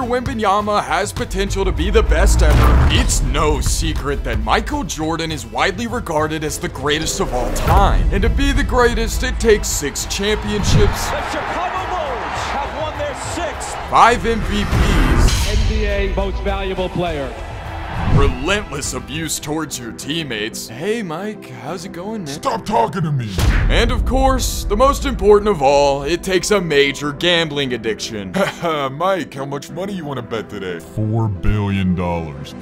Victor Wembanyama has potential to be the best ever, it's no secret that Michael Jordan is widely regarded as the greatest of all time. And to be the greatest, it takes six championships, The Chicago Bulls have won their sixth five MVPs, NBA Most Valuable Player. Relentless abuse towards your teammates. Hey Mike, how's it going, man? Stop talking to me. And of course, the most important of all, it takes a major gambling addiction. Haha, Mike, how much money you want to bet today? Four billion dollars.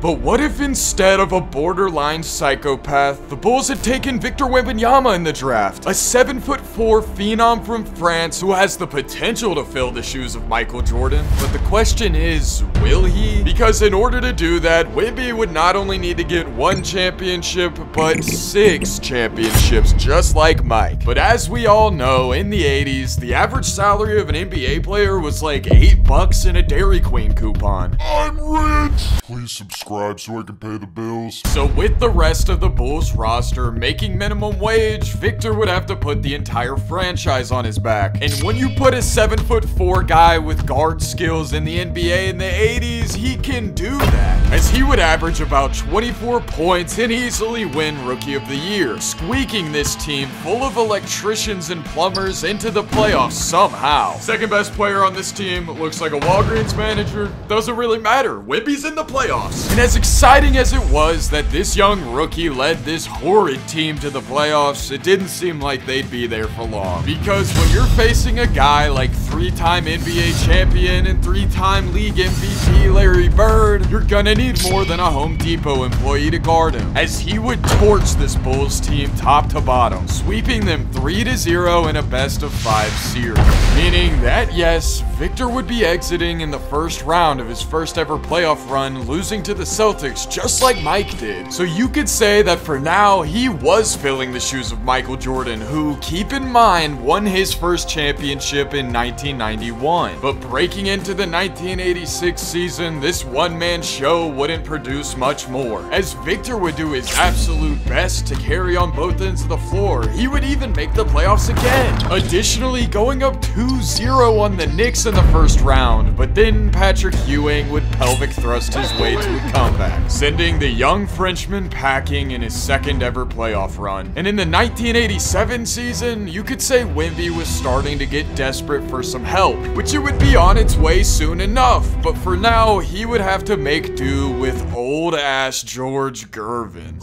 But what if instead of a borderline psychopath, the Bulls had taken Victor Wembanyama in the draft? A 7 foot 4 phenom from France who has the potential to fill the shoes of Michael Jordan. But the question is, will he? Because in order to do that, Wemby would not only need to get one championship, but six championships, just like Mike. But as we all know, in the 80s, the average salary of an NBA player was like 8 bucks in a Dairy Queen coupon. I'm rich. Please subscribe so I can pay the bills. So with the rest of the Bulls roster making minimum wage, Victor would have to put the entire franchise on his back. And when you put a 7 foot 4 guy with guard skills in the NBA in the 80s, he can do that. As he would average about 24 points and easily win Rookie of the Year, squeaking this team full of electricians and plumbers into the playoffs somehow. Second best player on this team looks like a Walgreens manager. Doesn't really matter. Wemby's in the playoffs. And as exciting as it was that this young rookie led this horrid team to the playoffs, it didn't seem like they'd be there for long. Because when you're facing a guy like three-time NBA champion and three-time league MVP Larry Bird, you're gonna need more than a Home Depot employee to guard him, as he would torch this Bulls team top to bottom, sweeping them 3-0 in a best of five series. Meaning that yes, Victor would be exiting in the first round of his first ever playoff run, losing to the Celtics just like Mike did. So you could say that for now, he was filling the shoes of Michael Jordan, who, keep in mind, won his first championship in 1991. But breaking into the 1986 season, this one-man show wouldn't produce much more, as Victor would do his absolute best to carry on both ends of the floor. He would even make the playoffs again. Additionally, going up 2-0 on the Knicks in the first round, but then Patrick Ewing would pelvic thrust his way to a comeback, sending the young Frenchman packing in his second ever playoff run. And in the 1987 season, you could say Wemby was starting to get desperate for some help, which it would be on its way soon enough, but for now, he would have to make do with old ass George Gervin.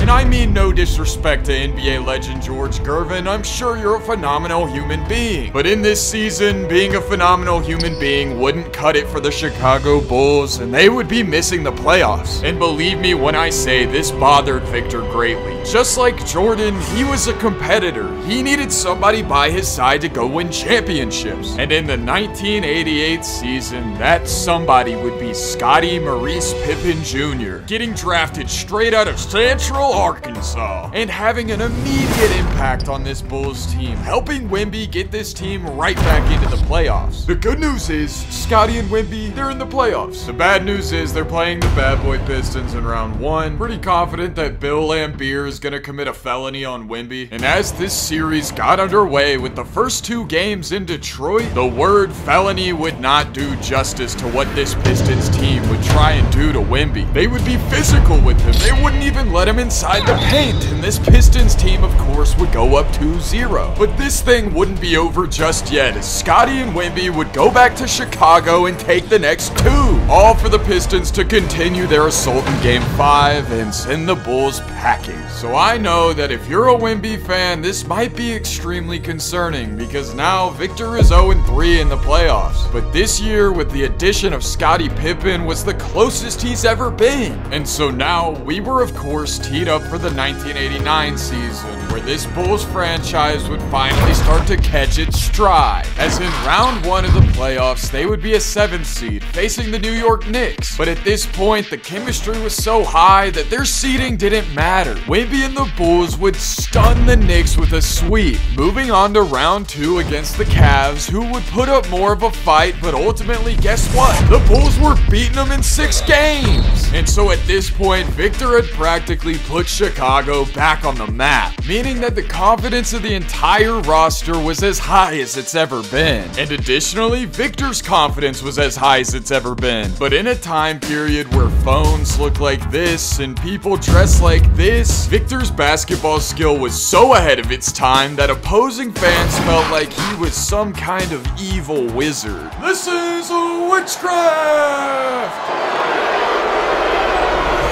And I mean no disrespect to NBA legend George Gervin, I'm sure you're a phenomenal human being. But in this season, being a phenomenal human being wouldn't cut it for the Chicago Bulls, and they would be missing the playoffs. And believe me when I say this bothered Victor greatly. Just like Jordan, he was a competitor. He needed somebody by his side to go win championships. And in the 1988 season, that somebody would be Scottie Maurice Pippen Jr., getting drafted straight out of Central Arkansas and having an immediate impact on this Bulls team, helping Wemby get this team right back into the playoffs. The good news is, Scottie and Wemby, they're in the playoffs. The bad news is they're playing the Bad Boy Pistons in round one. Pretty confident that Bill Laimbeer is gonna commit a felony on Wemby. And as this series got underway with the first two games in Detroit, the word felony would not do justice to what this Pistons team would try and do to Wemby. They would be physical with him. They wouldn't even let him inside the paint. And this Pistons team, of course, would go up 2-0. But this thing wouldn't be over just yet, as Scottie and Wemby would go back to Chicago and take the next two. All for the Pistons to continue their assault in Game 5 and send the Bulls packing. So I know that if you're a Wemby fan, this might be extremely concerning because now Victor is 0-3 in the playoffs. But this year, with the addition of Scottie Pippen, was the closest he's ever been. And so now, we were of course teed up for the 1989 season, where this Bulls franchise would finally start to catch its stride. As in round one of the playoffs, they would be a 7th seed, facing the New York Knicks. But at this point, the chemistry was so high that their seeding didn't matter. Wemby and the Bulls would stun the Knicks with a sweep. Moving on to round two against the Cavs, who would put up more of a fight, but ultimately, guess what? The Bulls were beating them in six games. And so at this point, Victor had practically put Chicago back on the map, meaning that the confidence of the entire roster was as high as it's ever been. And additionally, Victor's confidence was as high as it's ever been. But in a time period where phones look like this and people dress like this, Victor's basketball skill was so ahead of its time that opposing fans felt like he was some kind of evil wizard. This is witchcraft!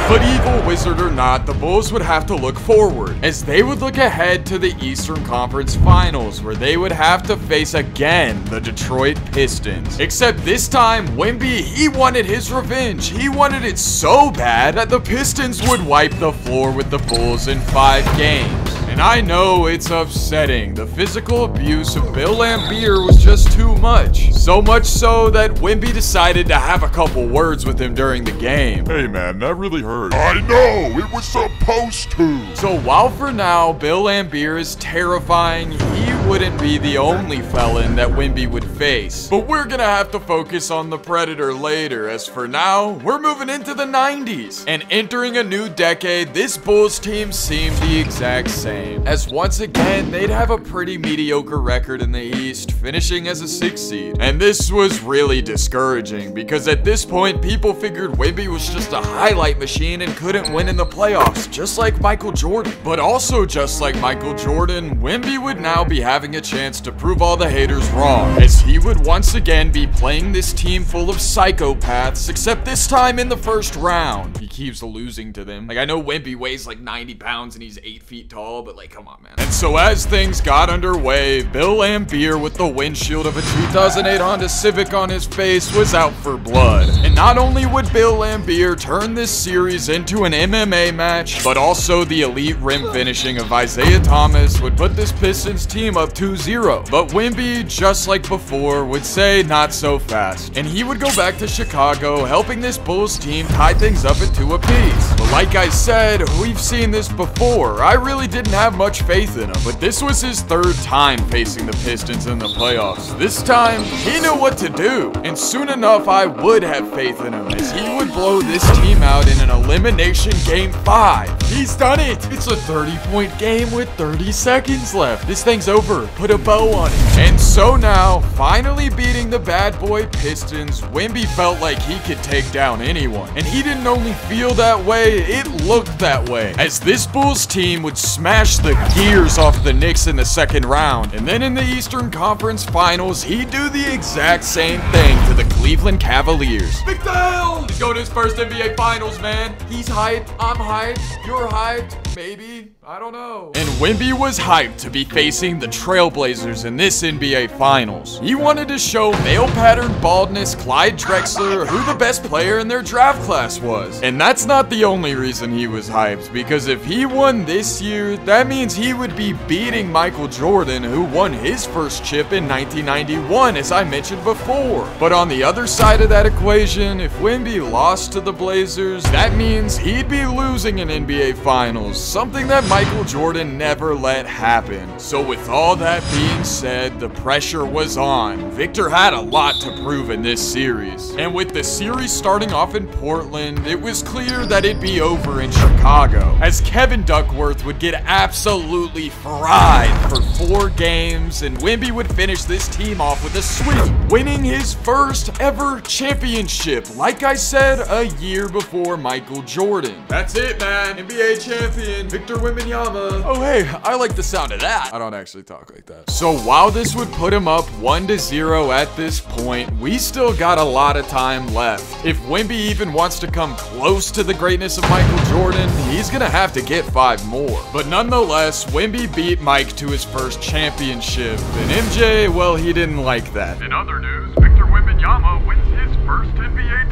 But evil wizard or not, the Bulls would have to look forward, as they would look ahead to the Eastern Conference Finals, where they would have to face again the Detroit Pistons. Except this time, Wemby, he wanted his revenge. He wanted it so bad that the Pistons would wipe the floor with the Bulls in five games. And I know it's upsetting. The physical abuse of Bill Laimbeer was just too much. So much so that Wemby decided to have a couple words with him during the game. Hey man, that really hurt. I know, it was supposed to. So while for now Bill Laimbeer is terrifying, he wouldn't be the only felon that Wemby would face. But we're gonna have to focus on the Predator later, as for now, we're moving into the 90s. And entering a new decade, this Bulls team seemed the exact same. As once again, they'd have a pretty mediocre record in the East, finishing as a 6 seed. And this was really discouraging, because at this point, people figured Wemby was just a highlight machine and couldn't win in the playoffs, just like Michael Jordan. But also just like Michael Jordan, Wemby would now be having a chance to prove all the haters wrong, as he would once again be playing this team full of psychopaths, except this time in the first round. He keeps losing to them. Like, I know Wemby weighs like 90 pounds and he's 8 feet tall, but come on, man. And so as things got underway, Bill Laimbeer with the windshield of a 2008 Honda Civic on his face was out for blood. And not only would Bill Laimbeer turn this series into an MMA match, but also the elite rim finishing of Isiah Thomas would put this Pistons team up 2-0. But Wemby, just like before, would say not so fast. And he would go back to Chicago, helping this Bulls team tie things up at two apiece. But like I said, we've seen this before. I really didn't have much faith in him, but this was his third time facing the Pistons in the playoffs. This time, he knew what to do. And soon enough, I would have faith in him, as he would blow this team out in an elimination game 5. He's done it! It's a 30-point game with 30 seconds left. This thing's over. Put a bow on it. And so now, finally beating the bad boy Pistons, Wemby felt like he could take down anyone. And he didn't only feel that way, it looked that way. As this Bulls team would smash the gears off the Knicks in the second round. And then in the Eastern Conference Finals, he'd do the exact same thing to the Cleveland Cavaliers. Big Dale! He's going to his first NBA Finals, man. He's hyped. I'm hyped. You're hyped. Maybe. I don't know. And Wemby was hyped to be facing the Trailblazers in this NBA Finals. He wanted to show male pattern baldness Clyde Drexler who the best player in their draft class was. And that's not the only reason he was hyped, because if he won this year, that means he would be beating Michael Jordan, who won his first chip in 1991, as I mentioned before. But on the other side of that equation, if Wemby lost to the Blazers, that means he'd be losing an NBA Finals, something that Michael Jordan never let happen. So with all that being said, the pressure was on. Victor had a lot to prove in this series. And with the series starting off in Portland, it was clear that it'd be over in Chicago, as Kevin Duckworth would get absolutely fried for four games, and Wemby would finish this team off with a sweep, winning his first ever championship, like I said, a year before Michael Jordan. That's it, man. NBA champion, Victor Wembanyama. Oh, hey, I like the sound of that. I don't actually talk like that. So while this would put him up 1 to 0 at this point, we still got a lot of time left. If Wemby even wants to come close to the greatness of Michael Jordan, he's gonna have to get five more. But nonetheless, Wemby beat Mike to his first championship, and MJ, well, he didn't like that. In other news, Victor Wembanyama wins his first NBA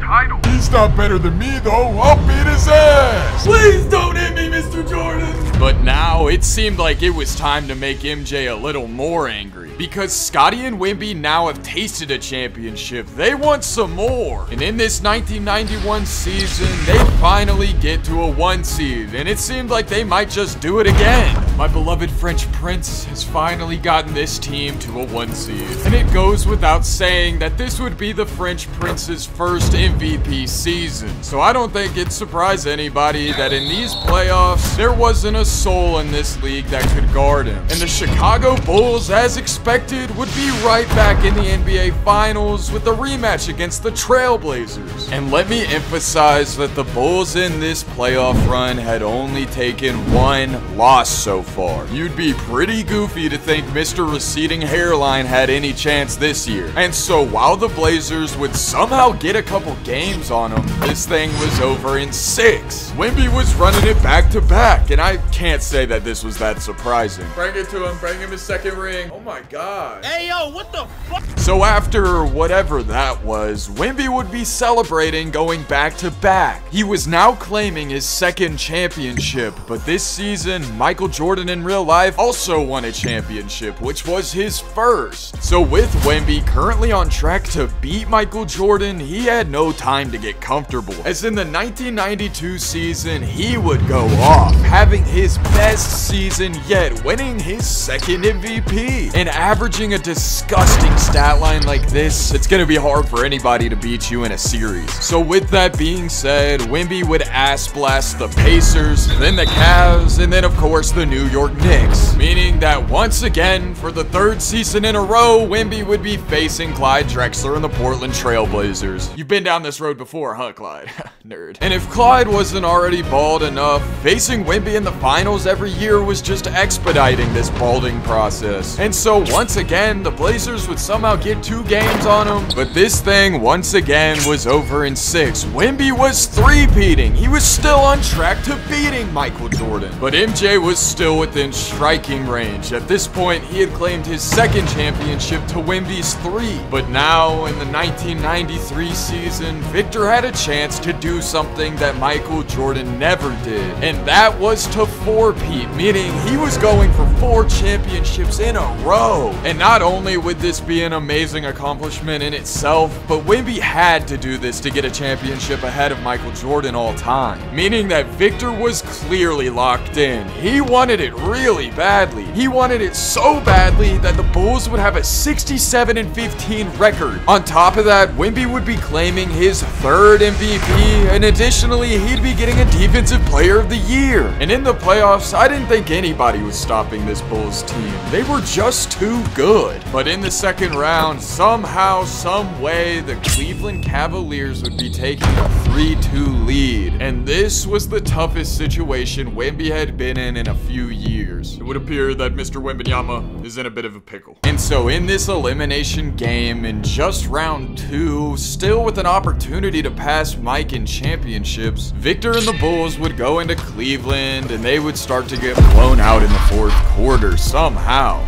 title. He's not better than me though. I'll beat his ass. Please don't hit me, Mr. Jordan! But now it seemed like it was time to make MJ a little more angry. Because Scottie and Wemby now have tasted a championship. They want some more. And in this 1991 season, they finally get to a one seed. And it seemed like they might just do it again. My beloved French Prince has finally gotten this team to a one seed. And it goes without saying that this would be the French Prince's first MVP season. So I don't think it surprised anybody that in these playoffs, there wasn't a soul in this league that could guard him. And the Chicago Bulls, as expected, would be right back in the NBA Finals with a rematch against the Trailblazers. And let me emphasize that the Bulls in this playoff run had only taken one loss so far. You'd be pretty goofy to think Mr. Receding Hairline had any chance this year. And so while the Blazers would somehow get a couple games on them, this thing was over in six. Wemby was running it back to back, and I can't say that this was that surprising. Bring it to him, bring him his second ring. Oh my god. Hey, yo, what the fuck? So after whatever that was, Wemby would be celebrating going back to back. He was now claiming his second championship, but this season, Michael Jordan in real life also won a championship, which was his first. So with Wemby currently on track to beat Michael Jordan, he had no time to get comfortable. As in the 1992 season, he would go off, having his best season yet, winning his second MVP, and averaging a disgusting stat line like this, it's gonna be hard for anybody to beat you in a series. So with that being said, Wemby would ass blast the Pacers, then the Cavs, and then of course the New York Knicks. Meaning that once again, for the third season in a row, Wemby would be facing Clyde Drexler and the Portland Trailblazers. You've been down this road before, huh, Clyde? Nerd. And if Clyde wasn't already bald enough, facing Wemby in the finals every year was just expediting this balding process. And so once again, the Blazers would somehow get two games on him, but this thing once again was over in six. Wemby was three-peating. He was still on track to beating Michael Jordan. But MJ was still within striking range. At this point, he had claimed his second championship to Wemby's three. But now, in the 1993 season, Victor had a chance to do something that Michael Jordan never did. And that was to four-peat, meaning he was going for four championships in a row. And not only would this be an amazing accomplishment in itself, but Wemby had to do this to get a championship ahead of Michael Jordan all time. Meaning that Victor was clearly locked in. He wanted it really badly. He wanted it so badly that the Bulls would have a 67 and 15 record. On top of that, Wemby would be claiming his third MVP, and additionally, he'd be getting a Defensive Player of the Year. And in the playoffs, I didn't think anybody was stopping this Bulls team. They were just too good. But in the second round, somehow, some way, the Cleveland Cavaliers would be taking a 3-2 lead. And this was the toughest situation Wemby had been in in a few years. It would appear that Mr. Wembanyama is in a bit of a pickle. And so in this elimination game, in just round two, still with an opportunity to pass Mike in championships, Victor and the Bulls would go into Cleveland and they would start to get blown out in the fourth quarter somehow.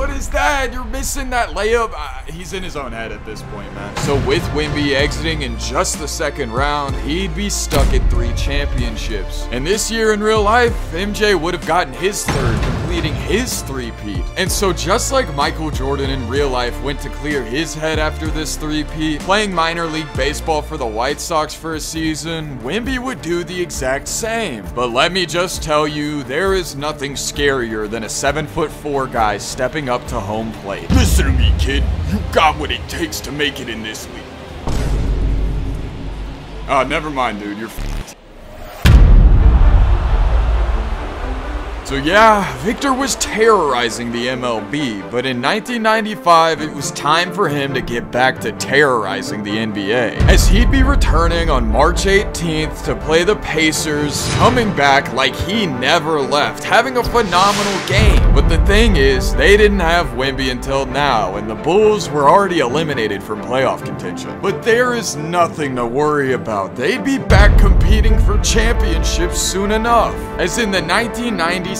What is that? You're missing that layup. Uh, he's in his own head at this point, man. So with Wemby exiting in just the second round, he'd be stuck at three championships. And this year in real life, MJ would have gotten his third, completing his three-peat. And so just like Michael Jordan in real life went to clear his head after this three-peat, playing minor league baseball for the White Sox for a season, Wemby would do the exact same. But let me just tell you, there is nothing scarier than a 7'4 guy stepping up to home plate. Listen to me, kid. You got what it takes to make it in this league. Ah, uh, never mind, dude. You're. So yeah, Victor was terrorizing the MLB, but in 1995, it was time for him to get back to terrorizing the NBA. As he'd be returning on March 18th to play the Pacers, coming back like he never left, having a phenomenal game. But the thing is, they didn't have Wemby until now, and the Bulls were already eliminated from playoff contention. But there is nothing to worry about. They'd be back competing for championships soon enough. As in the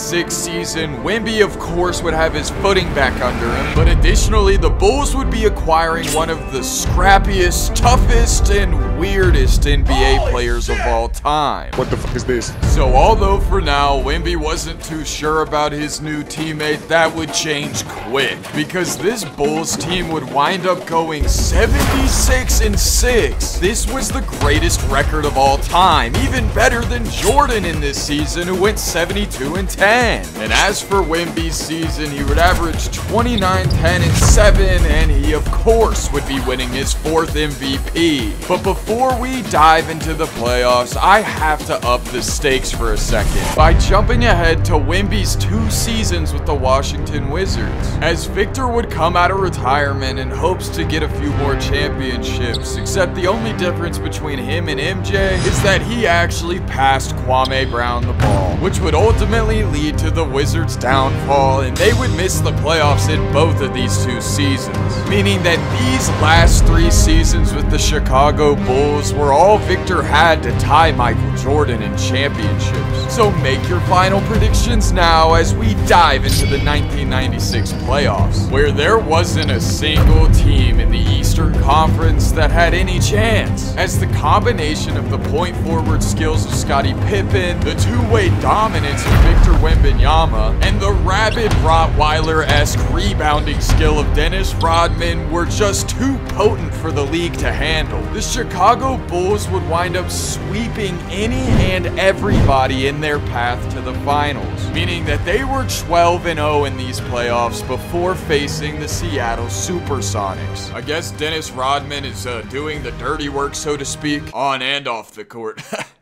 1996 season, Wemby, of course, would have his footing back under him, but additionally, the Bulls would be acquiring one of the scrappiest, toughest, and weirdest NBA players of all time. What the fuck is this? So although for now, Wemby wasn't too sure about his new teammate, that would change quick. Because this Bulls team would wind up going 76 and 6. This was the greatest record of all time, even better than Jordan in this season, who went 72 and 10. And as for Wemby's season, he would average 29, 10, and 7, and he of course would be winning his fourth MVP. But before we dive into the playoffs, I have to up the stakes for a second by jumping ahead to Wemby's two seasons with the Washington Wizards. As Victor would come out of retirement in hopes to get a few more championships, except the only difference between him and MJ is that he actually passed Kwame Brown the ball, which would ultimately lead to the Wizards' downfall, and they would miss the playoffs in both of these two seasons. Meaning that these last three seasons with the Chicago Bulls were all Victor had to tie Michael Jordan in championships. So make your final predictions now as we dive into the 1996 playoffs, where there wasn't a single team in the Eastern Conference that had any chance, as the combination of the point forward skills of Scottie Pippen, the two-way dominance of Victor Wembanyama, and the rabid Rottweiler-esque rebounding skill of Dennis Rodman were just too potent for the league to handle. The Chicago Bulls would wind up sweeping any and everybody in their path to the finals, meaning that they were 12 0 in these playoffs before facing the Seattle Supersonics. I guess Dennis Rodman is uh, doing the dirty work, so to speak, on and off the court.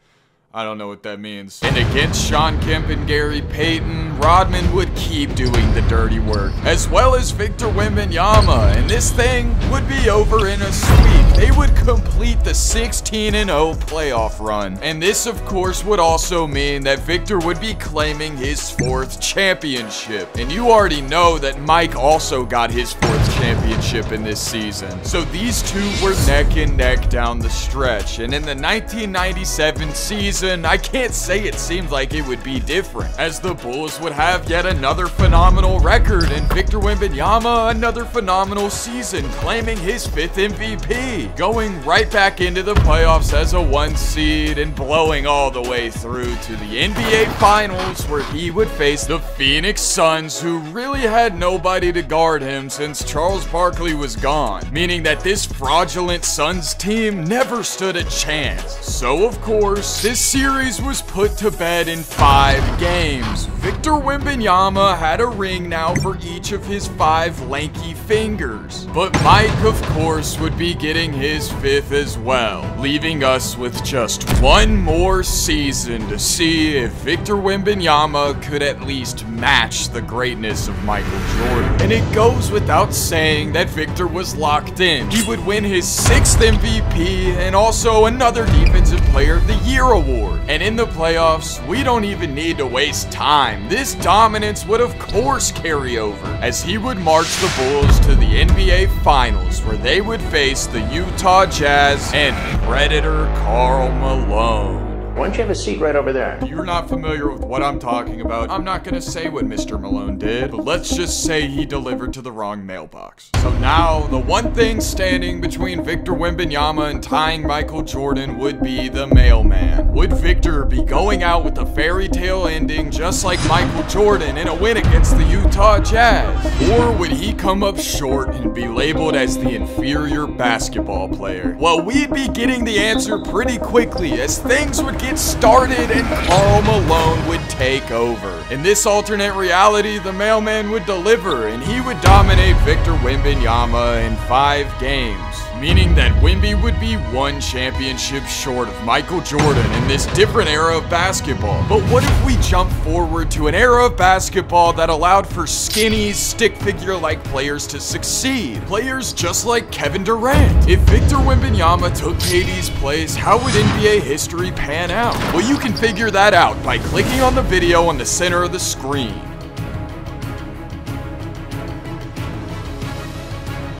I don't know what that means. And against Shawn Kemp and Gary Payton, Rodman would keep doing the dirty work, as well as Victor Wembanyama, and this thing would be over in a sweep. They would complete the 16 0 playoff run. And this, of course, would also mean that Victor would be claiming his fourth championship. And you already know that Mike also got his fourth championship in this season. So these two were neck and neck down the stretch. And in the 1997 season, I can't say it seemed like it would be different, as the Bulls would have yet another phenomenal record, and Victor Wembanyama another phenomenal season, claiming his fifth MVP, going right back into the playoffs as a one seed and blowing all the way through to the NBA Finals, where he would face the Phoenix Suns, who really had nobody to guard him since Charles Barkley was gone, meaning that this fraudulent Suns team never stood a chance. So, of course, this series was put to bed in five games. Victor Wembanyama had a ring now for each of his five lanky fingers. But Mike, of course, would be getting his fifth as well, leaving us with just one more season to see if Victor Wembanyama could at least match the greatness of Michael Jordan. And it goes without saying that Victor was locked in. He would win his sixth MVP and also another Defensive Player of the Year award. And in the playoffs, we don't even need to waste time. This dominance would of course carry over as he would march the Bulls to the NBA Finals where they would face the Utah Jazz and Predator Karl Malone. Why don't you have a seat right over there? You're not familiar with what I'm talking about. I'm not gonna say what Mr. Malone did, but let's just say he delivered to the wrong mailbox. So now, the one thing standing between Victor Wembanyama and tying Michael Jordan would be the mailman. Would Victor be going out with a fairy tale ending just like Michael Jordan in a win against the Utah Jazz? Or would he come up short and be labeled as the inferior basketball player? Well, we'd be getting the answer pretty quickly as things would get started and Karl Malone would take over. In this alternate reality, the mailman would deliver and he would dominate Victor Wembanyama in five games meaning that Wemby would be one championship short of Michael Jordan in this different era of basketball. But what if we jump forward to an era of basketball that allowed for skinny, stick figure like players to succeed? Players just like Kevin Durant. If Victor Wembanyama took KD's place, how would NBA history pan out? Well, you can figure that out by clicking on the video on the center of the screen.